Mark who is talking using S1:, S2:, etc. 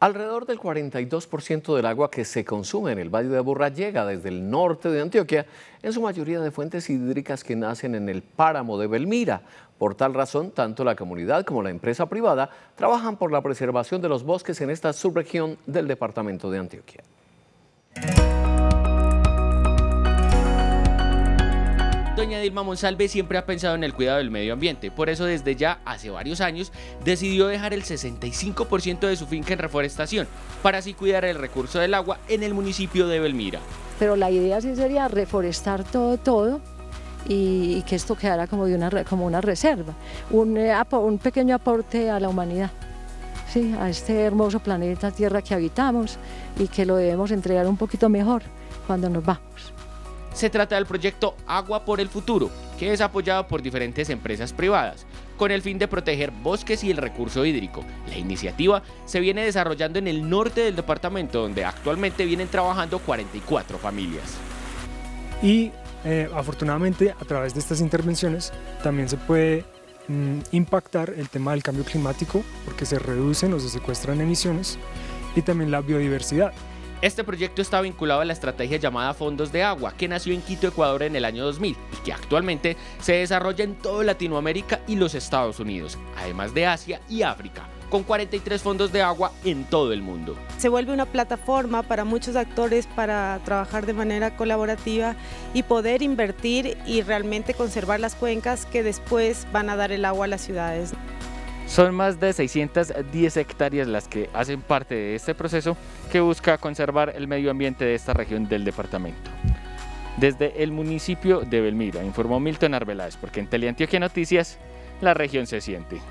S1: Alrededor del 42% del agua que se consume en el Valle de Aburrá llega desde el norte de Antioquia, en su mayoría de fuentes hídricas que nacen en el páramo de Belmira. Por tal razón, tanto la comunidad como la empresa privada trabajan por la preservación de los bosques en esta subregión del departamento de Antioquia.
S2: Doña Dilma Monsalve siempre ha pensado en el cuidado del medio ambiente, por eso desde ya hace varios años decidió dejar el 65% de su finca en reforestación, para así cuidar el recurso del agua en el municipio de Belmira.
S3: Pero la idea sí sería reforestar todo, todo, y, que esto quedara como, una, como una reserva, un, eh, un pequeño aporte a la humanidad. Sí, a este hermoso planeta Tierra que habitamos y que lo debemos entregar un poquito mejor cuando nos vamos.
S2: Se trata del proyecto Agua por el Futuro, que es apoyado por diferentes empresas privadas, con el fin de proteger bosques y el recurso hídrico. La iniciativa se viene desarrollando en el norte del departamento, donde actualmente vienen trabajando 44 familias.
S4: Y eh, afortunadamente a través de estas intervenciones también se puede mm, impactar el tema del cambio climático porque se reducen o se secuestran emisiones y también la biodiversidad.
S2: Este proyecto está vinculado a la estrategia llamada Fondos de Agua, que nació en Quito, Ecuador en el año 2000 y que actualmente se desarrolla en toda Latinoamérica y los Estados Unidos, además de Asia y África con 43 fondos de agua en todo el mundo.
S5: Se vuelve una plataforma para muchos actores para trabajar de manera colaborativa y poder invertir y realmente conservar las cuencas que después van a dar el agua a las ciudades.
S6: Son más de 610 hectáreas las que hacen parte de este proceso que busca conservar el medio ambiente de esta región del departamento. Desde el municipio de Belmira, informó Milton Arbeláez, porque en Teleantioquia Noticias, la región se siente.